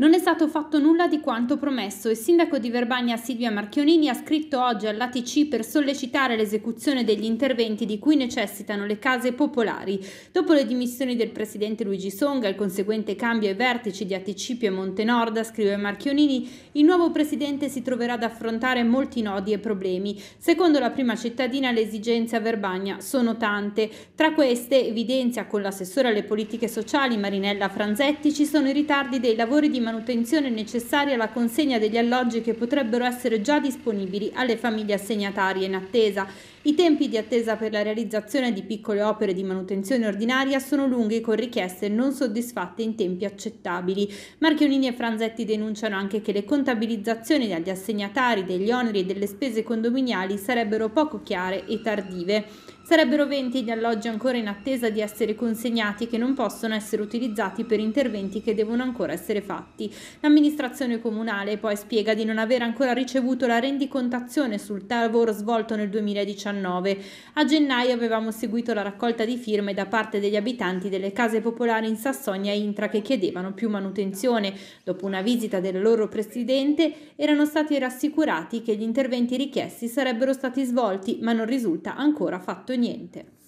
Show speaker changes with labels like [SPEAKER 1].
[SPEAKER 1] Non è stato fatto nulla di quanto promesso. Il sindaco di Verbania Silvia Marchionini ha scritto oggi all'ATC per sollecitare l'esecuzione degli interventi di cui necessitano le case popolari. Dopo le dimissioni del presidente Luigi Songa e il conseguente cambio ai vertici di ATC Piemonte Nord, scrive Marchionini, il nuovo presidente si troverà ad affrontare molti nodi e problemi. Secondo la prima cittadina le esigenze a Verbania sono tante. Tra queste, evidenzia con l'assessore alle politiche sociali Marinella Franzetti, ci sono i ritardi dei lavori di manutenzione necessaria alla consegna degli alloggi che potrebbero essere già disponibili alle famiglie assegnatarie in attesa. I tempi di attesa per la realizzazione di piccole opere di manutenzione ordinaria sono lunghi con richieste non soddisfatte in tempi accettabili. Marchionini e Franzetti denunciano anche che le contabilizzazioni dagli assegnatari degli oneri e delle spese condominiali sarebbero poco chiare e tardive. Sarebbero 20 gli alloggi ancora in attesa di essere consegnati che non possono essere utilizzati per interventi che devono ancora essere fatti. L'amministrazione comunale poi spiega di non aver ancora ricevuto la rendicontazione sul lavoro svolto nel 2019. A gennaio avevamo seguito la raccolta di firme da parte degli abitanti delle case popolari in Sassonia e Intra che chiedevano più manutenzione. Dopo una visita del loro presidente erano stati rassicurati che gli interventi richiesti sarebbero stati svolti, ma non risulta ancora fatto niente.